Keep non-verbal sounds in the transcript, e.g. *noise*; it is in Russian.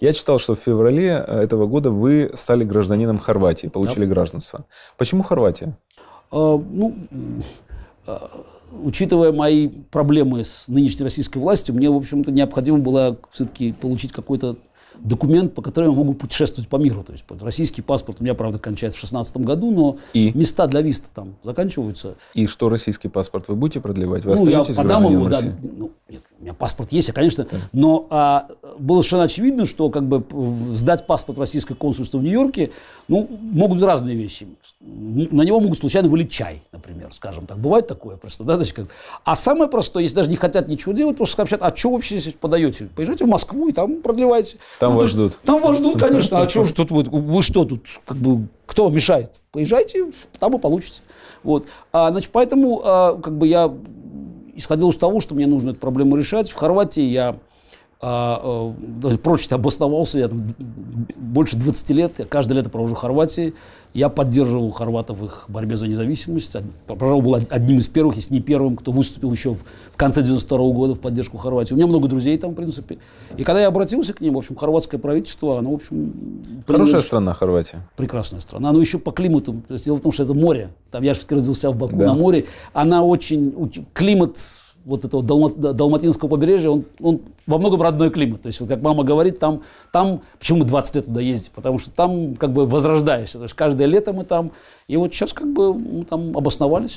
Я читал, что в феврале э, этого года вы стали гражданином Хорватии, получили да. гражданство. Почему Хорватия? А, ну, а, учитывая мои проблемы с нынешней российской властью, мне, в общем-то, необходимо было все-таки получить какой-то документ, по которому я могу путешествовать по миру. То есть российский паспорт у меня, правда, кончается в 2016 году, но и? места для виста там заканчиваются. И что российский паспорт вы будете продлевать? Вы ну, я подам его, да. Ну, нет, меня паспорт есть, я, конечно. Да. Но а, было совершенно очевидно, что как бы сдать паспорт в российское консульство в Нью-Йорке, ну, могут быть разные вещи. На него могут случайно вылить чай, например, скажем так. Бывает такое просто, да? Значит, как... А самое простое, если даже не хотят ничего делать, просто сообщат, а что вообще здесь подаете? Поезжайте в Москву и там продлеваете. Там ну, вас ждут. Там вас ждут, конечно. А *laughs* что ж тут вы, вы что тут, как бы, кто мешает? Поезжайте, там и получите. Вот. А, значит, поэтому а, как бы я исходил из того, что мне нужно эту проблему решать. В Хорватии я а, а, прочно обосновался, я там больше 20 лет, я каждое лето провожу в Хорватии, я поддерживал хорватов в их борьбе за независимость, пожалуй, был одним из первых, если не первым, кто выступил еще в, в конце 92 -го года в поддержку Хорватии. У меня много друзей там, в принципе. И когда я обратился к ним, в общем, хорватское правительство, оно, в общем... Хорошая приняло, страна Хорватия. Прекрасная страна. Оно еще по климату, то есть дело в том, что это море. Там я же родился в Баку да. на море. Она очень... Климат вот этого Далматинского побережья, он, он во многом родной климат. То есть, вот как мама говорит, там, там, почему мы 20 лет туда ездим? Потому что там как бы возрождаешься. То есть каждое лето мы там. И вот сейчас как бы мы там обосновались.